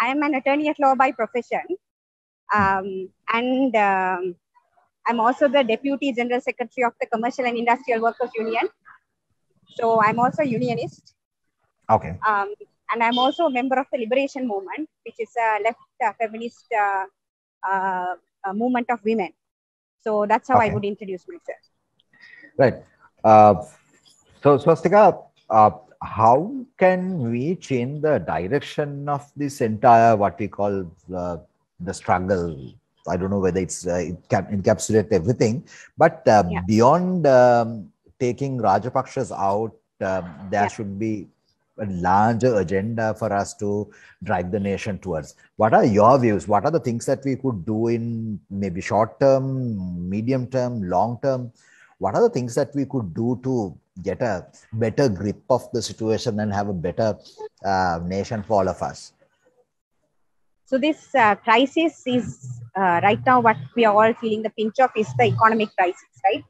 I am an attorney at law by profession. Um, and um, I'm also the Deputy General Secretary of the Commercial and Industrial Workers Union. So I'm also a unionist. Okay. Um, and I'm also a member of the Liberation Movement, which is a left uh, feminist uh, uh, movement of women. So that's how okay. I would introduce myself. Right. Uh, so, Swasthika, uh, how can we change the direction of this entire what we call uh, the struggle? I don't know whether it's uh, it can encapsulate everything, but uh, yeah. beyond um, taking Rajapakshas out, um, there yeah. should be a larger agenda for us to drive the nation towards. What are your views? What are the things that we could do in maybe short term, medium term, long term? What are the things that we could do to get a better grip of the situation and have a better uh, nation for all of us? So this uh, crisis is uh, right now what we are all feeling the pinch of is the economic crisis, right?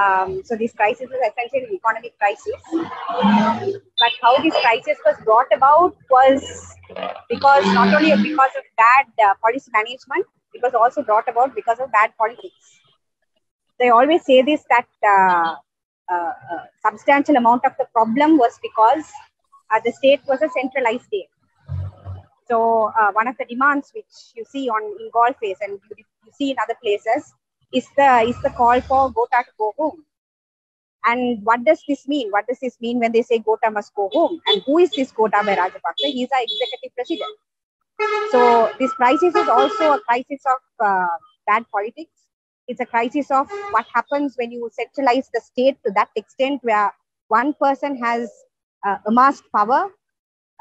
Um, so this crisis is essentially an economic crisis. But how this crisis was brought about was because not only because of bad uh, policy management, it was also brought about because of bad politics. They always say this that uh, uh, uh substantial amount of the problem was because uh, the state was a centralized state. So uh, one of the demands which you see on in Galle Face and you, you see in other places is the is the call for Gota to go home. And what does this mean? What does this mean when they say Gota must go home? And who is this Gotabaya Rajapaksa? He's our executive president. So this crisis is also a crisis of uh, bad politics. It's a crisis of what happens when you centralize the state to that extent where one person has uh, amassed power,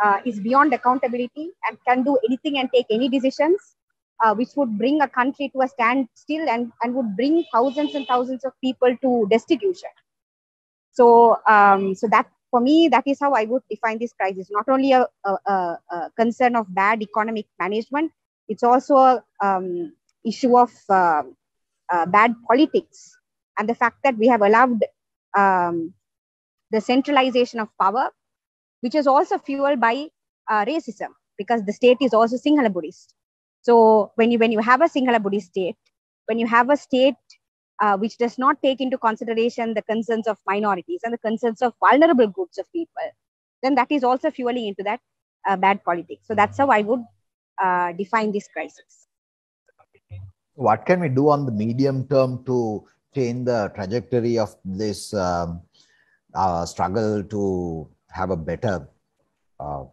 uh, is beyond accountability, and can do anything and take any decisions uh, which would bring a country to a standstill and, and would bring thousands and thousands of people to destitution. So, um, so that for me, that is how I would define this crisis. Not only a, a, a concern of bad economic management, it's also a um, issue of uh, bad politics and the fact that we have allowed um, the centralization of power, which is also fueled by uh, racism because the state is also Sinhala Buddhist. So when you when you have a Sinhala Buddhist state, when you have a state uh, which does not take into consideration the concerns of minorities and the concerns of vulnerable groups of people, then that is also fueling into that uh, bad politics. So that's how I would uh, define this crisis. What can we do on the medium term to change the trajectory of this um, uh, struggle to have a better uh,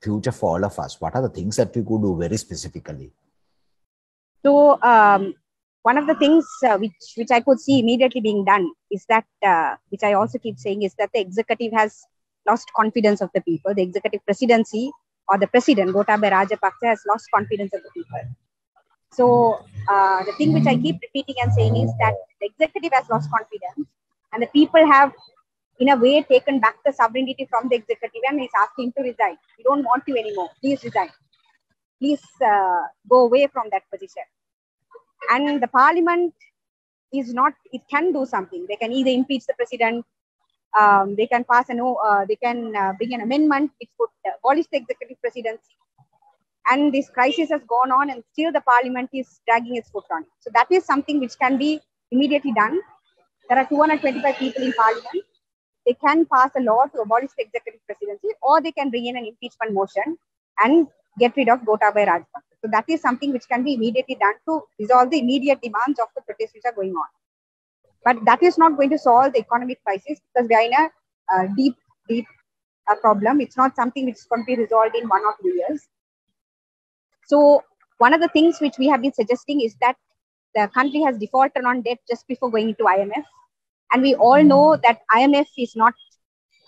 future for all of us? What are the things that we could do very specifically? So, um, one of the things uh, which which I could see immediately being done is that, uh, which I also keep saying, is that the executive has lost confidence of the people. The executive presidency or the president, Gotabaya Rajapaksa, has lost confidence of the people. So, uh, the thing which I keep repeating and saying is that the executive has lost confidence and the people have in a way taken back the sovereignty from the executive and is asking to resign. We don't want you anymore. Please resign. Please uh, go away from that position. And the parliament is not, it can do something. They can either impeach the president, um, they can pass a uh, they can uh, bring an amendment which would abolish the executive presidency. And this crisis has gone on and still the parliament is dragging its foot on. So that is something which can be immediately done. There are 225 people in parliament they can pass a law to abolish the executive presidency or they can bring in an impeachment motion and get rid of Gotabaya Rajapaksa. So that is something which can be immediately done to resolve the immediate demands of the protests which are going on. But that is not going to solve the economic crisis because we are in a uh, deep, deep uh, problem. It's not something which is going to be resolved in one or two years. So one of the things which we have been suggesting is that the country has defaulted on debt just before going into IMF. And we all know that IMF is not,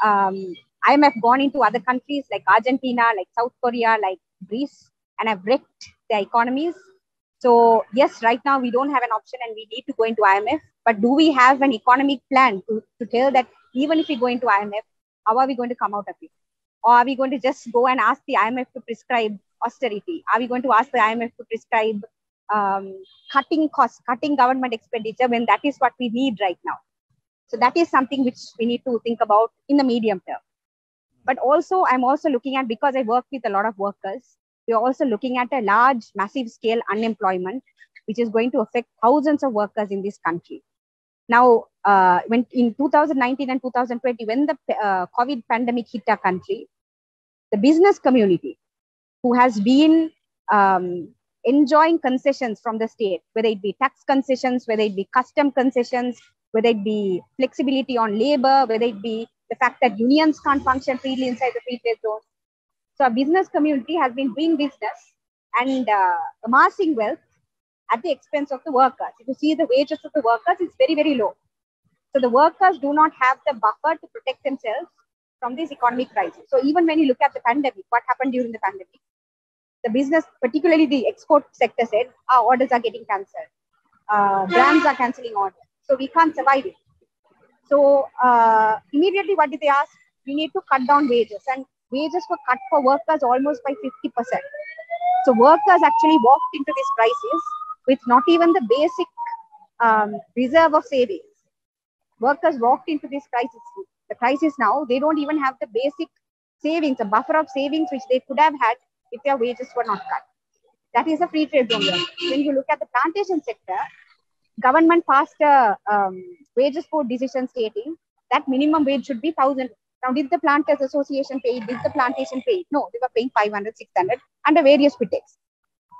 um, IMF gone into other countries like Argentina, like South Korea, like Greece, and have wrecked their economies. So yes, right now we don't have an option and we need to go into IMF. But do we have an economic plan to, to tell that even if we go into IMF, how are we going to come out of it? Or are we going to just go and ask the IMF to prescribe austerity? Are we going to ask the IMF to prescribe um, cutting costs, cutting government expenditure when that is what we need right now? So that is something which we need to think about in the medium term. But also, I'm also looking at because I work with a lot of workers, we're also looking at a large, massive scale unemployment, which is going to affect thousands of workers in this country. Now, uh, when in 2019 and 2020, when the uh, COVID pandemic hit our country, the business community, who has been um, enjoying concessions from the state, whether it be tax concessions, whether it be custom concessions, whether it be flexibility on labor, whether it be the fact that unions can't function freely inside the free trade zone. So our business community has been doing business and uh, amassing wealth at the expense of the workers. If you see the wages of the workers, it's very, very low. So the workers do not have the buffer to protect themselves from this economic crisis. So even when you look at the pandemic, what happened during the pandemic? The business, particularly the export sector said, our orders are getting cancelled. Uh, brands are cancelling orders. So we can't survive it. So uh, immediately what did they ask? We need to cut down wages and wages were cut for workers almost by 50%. So workers actually walked into this crisis with not even the basic um, reserve of savings. Workers walked into this crisis, the crisis now, they don't even have the basic savings, a buffer of savings which they could have had if their wages were not cut. That is a free trade zone. When you look at the plantation sector, government passed a um, wages code decision stating that minimum wage should be 1000 now did the planters association pay did the plantation pay no they were paying 500 600 under various pretexts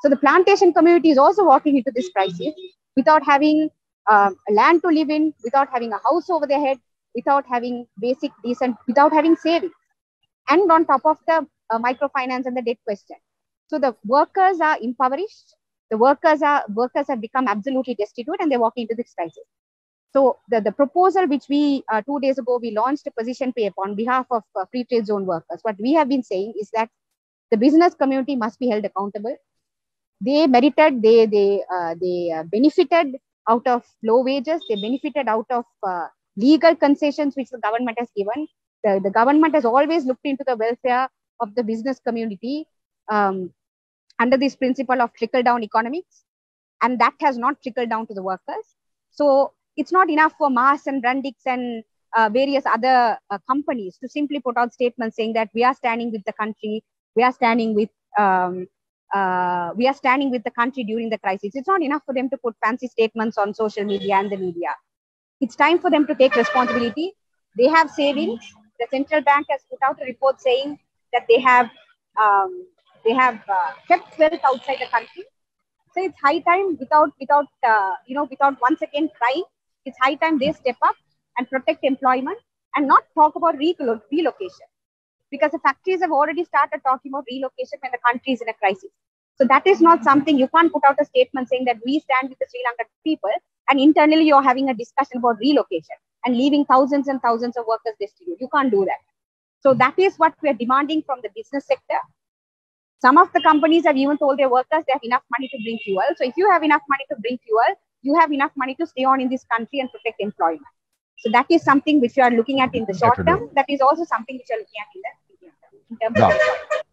so the plantation community is also walking into this crisis without having uh, land to live in without having a house over their head without having basic decent without having savings and on top of the uh, microfinance and the debt question so the workers are impoverished the workers are workers have become absolutely destitute and they're walking into this crisis. So the, the proposal which we uh, two days ago we launched a position paper on behalf of uh, free trade zone workers. What we have been saying is that the business community must be held accountable. They merited, they they uh, they uh, benefited out of low wages. They benefited out of uh, legal concessions which the government has given. The, the government has always looked into the welfare of the business community. Um, under this principle of trickle down economics and that has not trickled down to the workers so it's not enough for MAS and Brandix and uh, various other uh, companies to simply put out statements saying that we are standing with the country we are standing with um, uh, we are standing with the country during the crisis it's not enough for them to put fancy statements on social media and the media it's time for them to take responsibility they have savings the central bank has put out a report saying that they have um, they have uh, kept wealth outside the country. So it's high time without, without uh, you know, without once again crying, it's high time they step up and protect employment and not talk about relocation. Because the factories have already started talking about relocation when the country is in a crisis. So that is not something you can't put out a statement saying that we stand with the Sri Lankan people and internally you're having a discussion about relocation and leaving thousands and thousands of workers destitute. You can't do that. So that is what we are demanding from the business sector. Some of the companies have even told their workers they have enough money to bring fuel. So if you have enough money to bring fuel, you have enough money to stay on in this country and protect employment. So that is something which you are looking at in the short term. That is also something which you are looking at in the medium term. In terms no. of